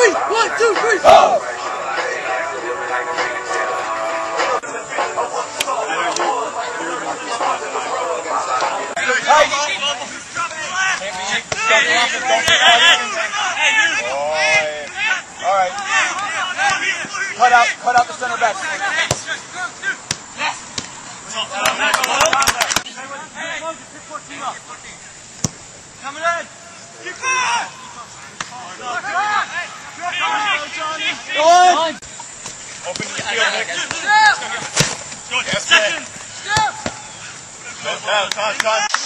three, one, two, three, four. All right. Cut out, cut out the center back. Coming in. Open your field, Nick. Yes, Nick. Down, down, down.